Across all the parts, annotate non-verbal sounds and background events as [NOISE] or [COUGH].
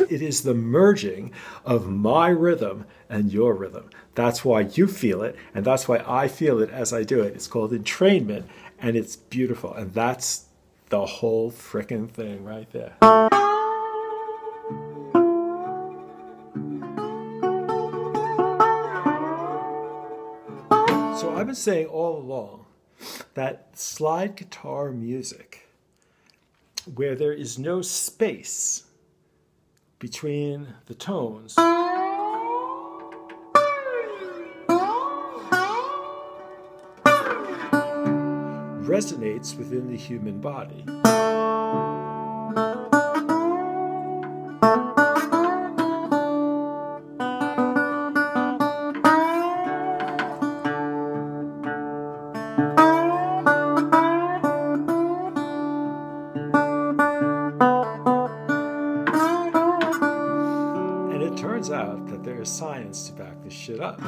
[LAUGHS] It is the merging of my rhythm and your rhythm. That's why you feel it, and that's why I feel it as I do it. It's called entrainment, and it's beautiful. And that's the whole frickin' thing right there. So I've been saying all along that slide guitar music, where there is no space between the tones, resonates within the human body. Science to back this shit up.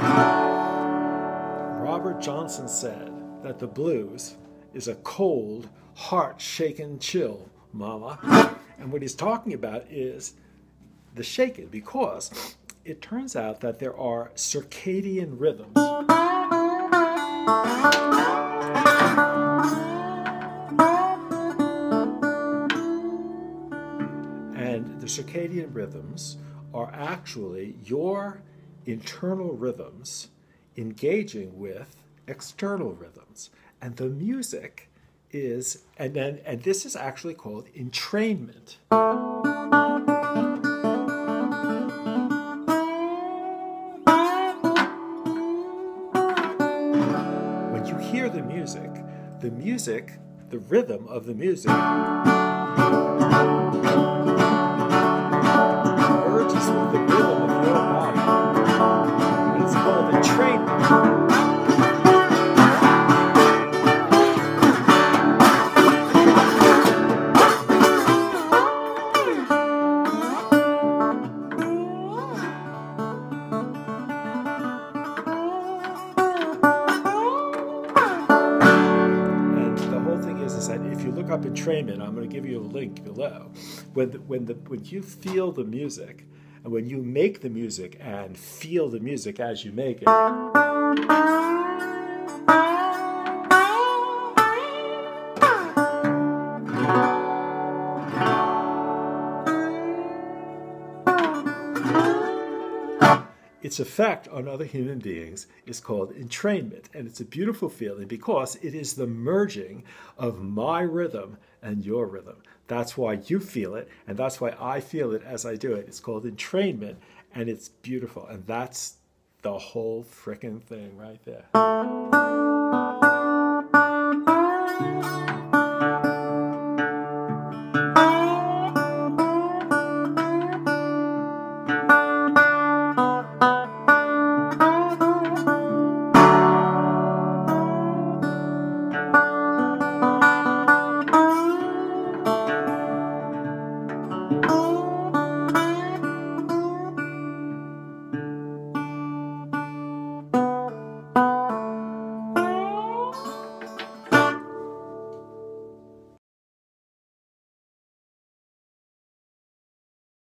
Robert Johnson said that the blues is a cold, heart shaken chill, mama. And what he's talking about is the shaken because it turns out that there are circadian rhythms. And the circadian rhythms are actually your internal rhythms engaging with external rhythms. And the music is, and then, and this is actually called entrainment. When you hear the music, the music, the rhythm of the music look up entrainment, I'm going to give you a link below. When the, when the when you feel the music, and when you make the music and feel the music as you make it, its effect on other human beings is called entrainment. And it's a beautiful feeling because it is the merging of my rhythm and your rhythm. That's why you feel it, and that's why I feel it as I do it. It's called entrainment, and it's beautiful. And that's the whole frickin' thing right there.